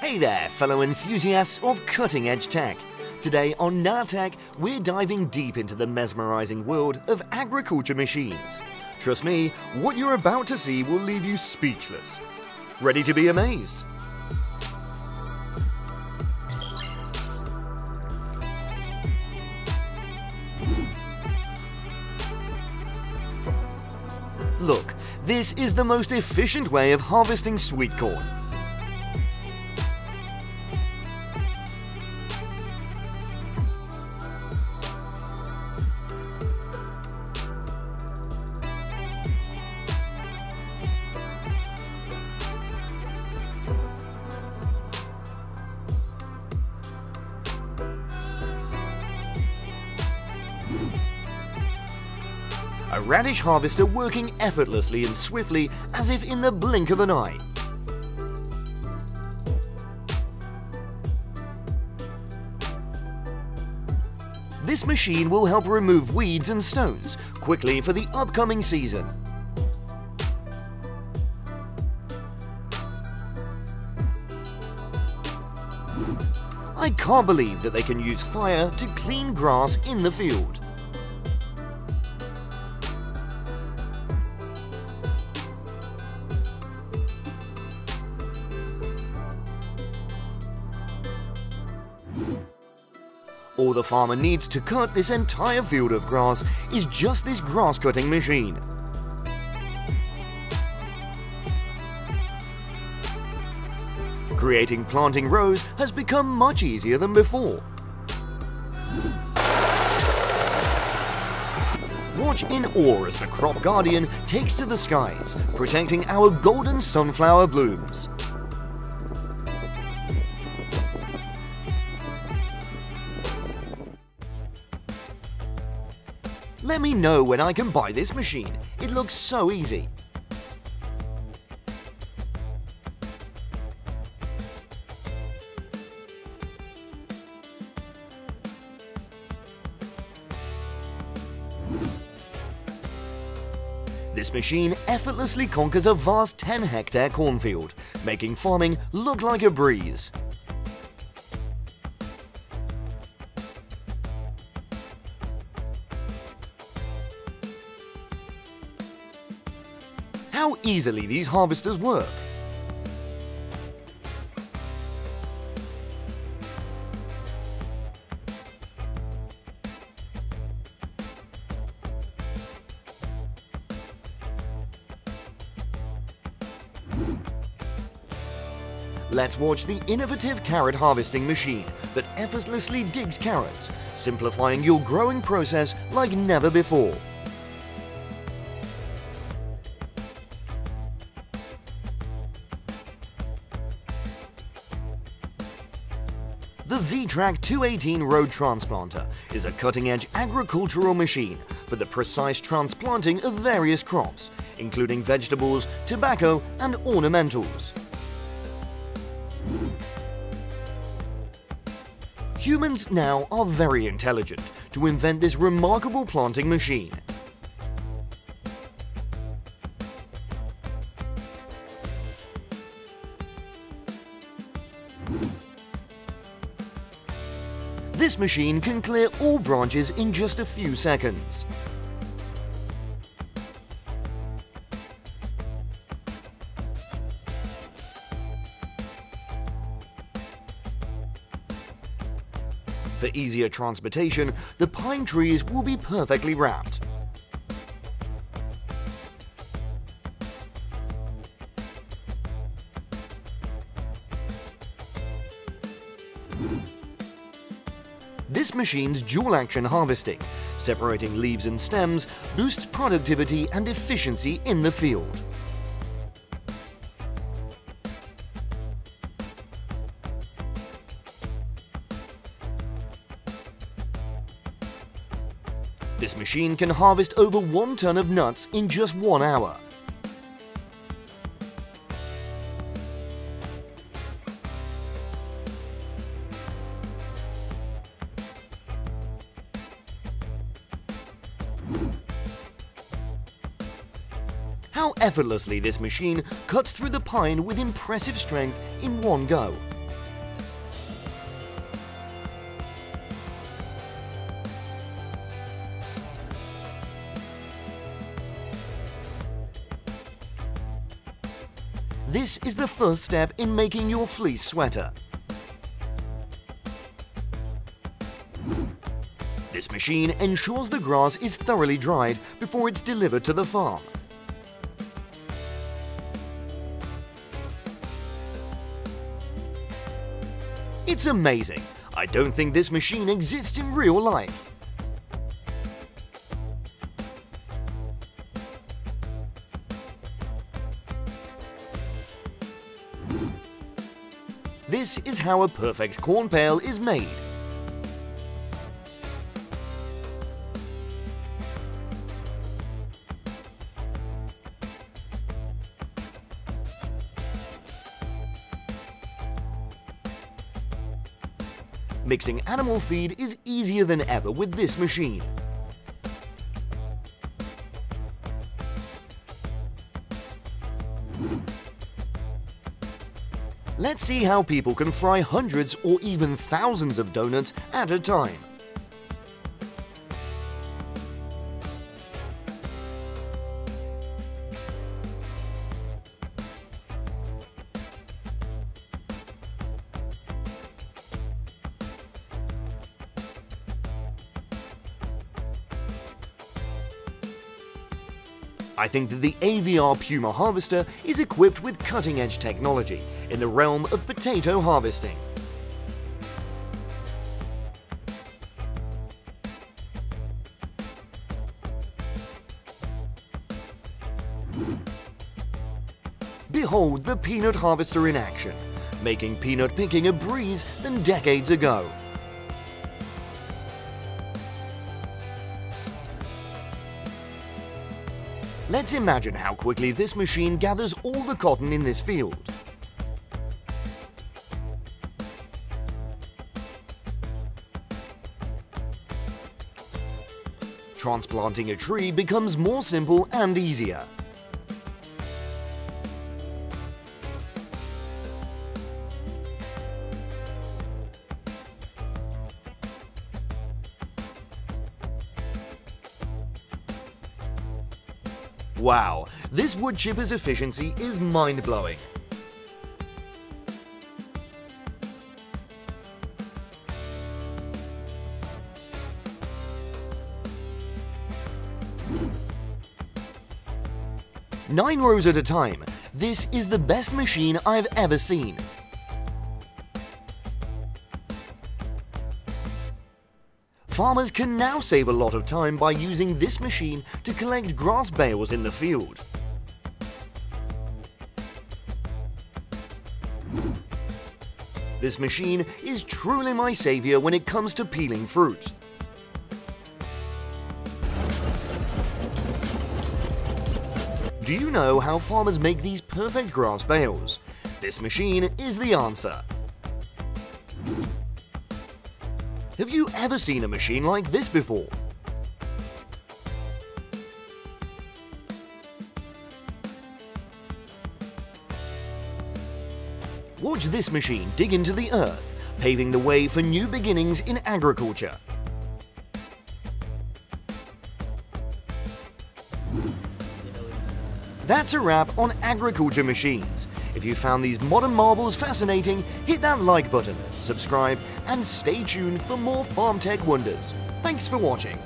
Hey there, fellow enthusiasts of cutting edge tech. Today on NATech, we're diving deep into the mesmerizing world of agriculture machines. Trust me, what you're about to see will leave you speechless. Ready to be amazed? Look, this is the most efficient way of harvesting sweet corn. A radish harvester working effortlessly and swiftly as if in the blink of an eye. This machine will help remove weeds and stones quickly for the upcoming season. I can't believe that they can use fire to clean grass in the field. All the farmer needs to cut this entire field of grass is just this grass cutting machine. Creating planting rows has become much easier than before. Watch in awe as the crop guardian takes to the skies, protecting our golden sunflower blooms. Let me know when I can buy this machine. It looks so easy. This machine effortlessly conquers a vast 10 hectare cornfield, making farming look like a breeze. How easily these harvesters work. Let's watch the innovative carrot harvesting machine that effortlessly digs carrots, simplifying your growing process like never before. The VTRAC 218 Road Transplanter is a cutting-edge agricultural machine for the precise transplanting of various crops, including vegetables, tobacco and ornamentals. Humans now are very intelligent to invent this remarkable planting machine. This machine can clear all branches in just a few seconds. For easier transportation, the pine trees will be perfectly wrapped. This machine's dual action harvesting, separating leaves and stems, boosts productivity and efficiency in the field. This machine can harvest over one ton of nuts in just one hour. How effortlessly this machine cuts through the pine with impressive strength in one go. This is the first step in making your fleece sweater. Machine ensures the grass is thoroughly dried before it's delivered to the farm. It's amazing. I don't think this machine exists in real life. This is how a perfect corn pail is made. Mixing animal feed is easier than ever with this machine. Let's see how people can fry hundreds or even thousands of donuts at a time. I think that the AVR Puma harvester is equipped with cutting-edge technology in the realm of potato harvesting. Behold the peanut harvester in action, making peanut picking a breeze than decades ago. Let's imagine how quickly this machine gathers all the cotton in this field. Transplanting a tree becomes more simple and easier. Wow, this wood chipper's efficiency is mind-blowing. Nine rows at a time, this is the best machine I've ever seen. Farmers can now save a lot of time by using this machine to collect grass bales in the field. This machine is truly my savior when it comes to peeling fruit. Do you know how farmers make these perfect grass bales? This machine is the answer. Have you ever seen a machine like this before? Watch this machine dig into the earth, paving the way for new beginnings in agriculture. That's a wrap on agriculture machines. If you found these modern marvels fascinating, hit that like button, subscribe, and stay tuned for more farm tech wonders. Thanks for watching.